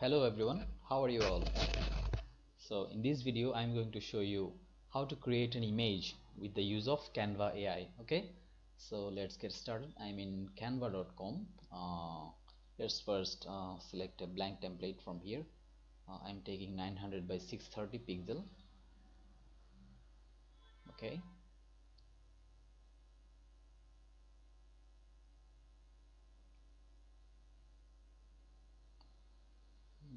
hello everyone. How are you all? So in this video I'm going to show you how to create an image with the use of Canva AI okay? So let's get started. I'm in canva.com uh, let's first uh, select a blank template from here. Uh, I'm taking 900 by 630 pixel okay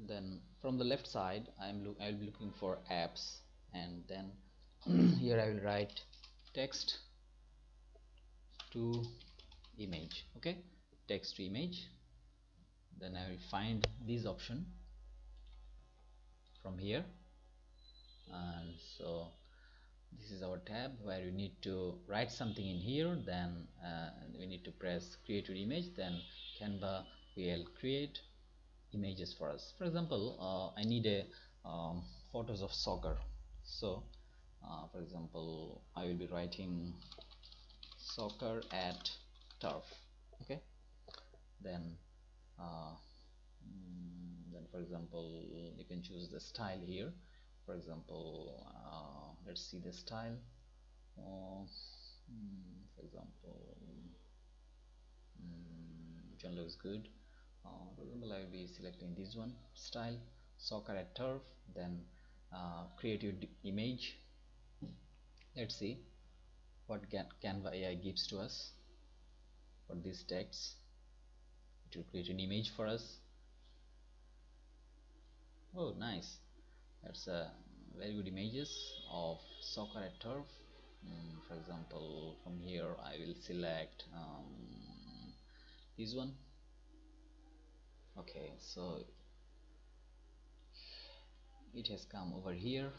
then from the left side I'm look I'll be looking for apps. And then here I will write text to image okay? Text to image. Then I will find this option from here. And so this is our tab where you need to write something in here. Then uh, we need to press create your image. Then Canva will create images for us. For example uh, I need a um, photos of soccer. So uh, for example I will be writing soccer at turf okay? Then uh, mm, then for example you can choose the style here. For example uh, let's see the style. Uh, mm, for example mm, one looks good uh, for example I will be selecting this one style soccer at turf then uh, create your image. Let's see what can Canva AI gives to us for this text. It will create an image for us. Oh nice. That's a very good images of soccer at turf. Mm, for example from here I will select um, this one okay so it has come over here.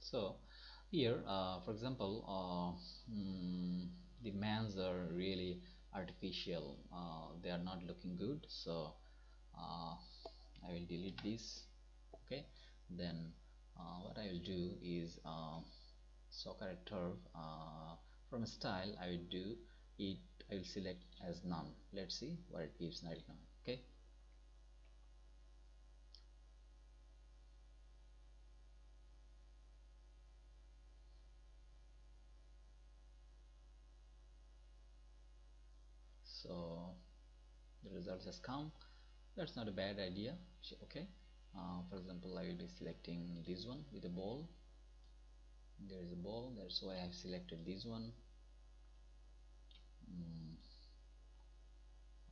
So here uh, for example uh, mm, the mans are really artificial. Uh, they are not looking good. So uh, I will delete this. Okay then uh, what I will do is uh, soccer at turf from style I will do it I will select as none. Let's see what it gives right now okay? So the results has come. That's not a bad idea okay? Uh, for example I will be selecting this one with a ball there is a ball that's why I've selected this one. Mm.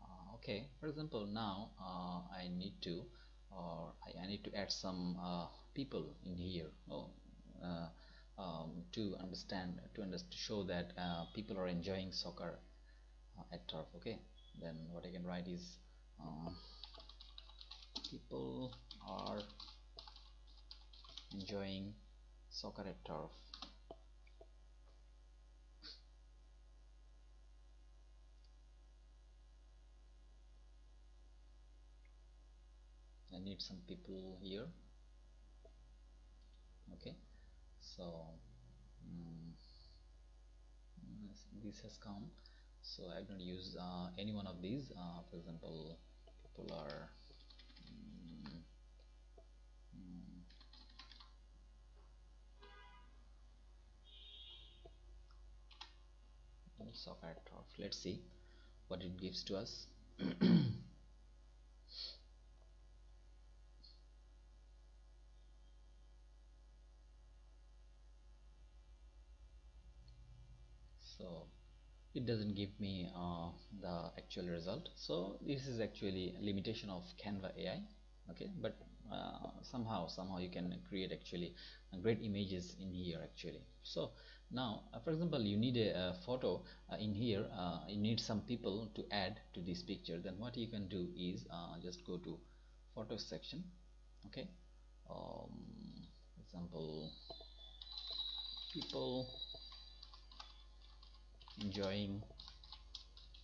uh, okay for example now uh, I need to or I, I, need to add some uh, people in here. Oh, uh, um, to understand to, understand, to show that uh, people are enjoying soccer at turf okay? Then what I can write is people are enjoying soccer at turf I need some people here. Okay so um, this has come. So going to use uh, any one of these. Uh, for example people are um, soccer turf let's see what it gives to us. So it doesn't give me uh, the actual result. So this is actually a limitation of Canva AI okay? But uh, somehow somehow you can create actually great images in here actually. So now uh, for example you need a, photo uh, in here uh, you need some people to add to this picture. Then what you can do is uh, just go to photo section okay? Um, example people enjoying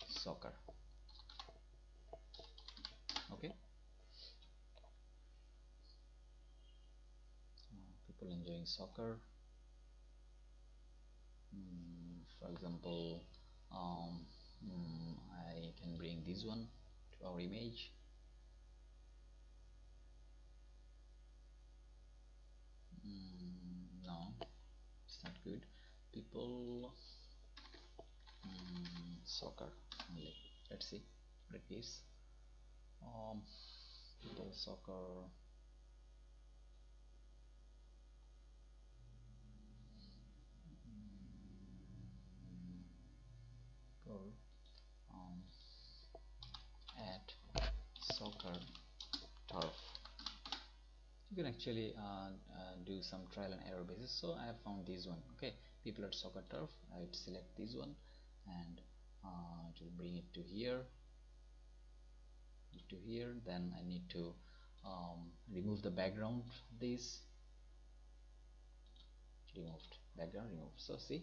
soccer okay? People enjoying soccer mm, for example um, mm, I can bring this one to our image. Mm, no it's not good. People soccer only. Let's see what it is um, people soccer um, at soccer turf. You can actually uh, uh, do some trial and error basis. So I have found this one okay? People at soccer turf I would select this one and uh, it will bring it to here to here. Then I need to um, remove the background this. Removed background removed. So see?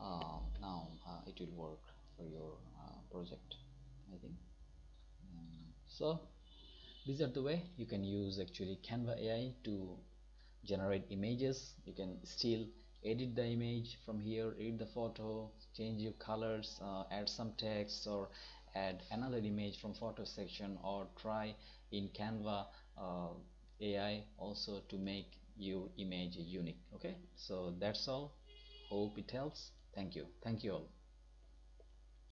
Uh, now uh, it will work for your uh, project I think. Um, so these are the way you can use actually Canva AI to generate images. You can still edit the image from here edit the photo change your colors uh, add some text or add another image from photo section or try in Canva uh, AI also to make your image unique okay? So that's all. Hope it helps. Thank you. Thank you all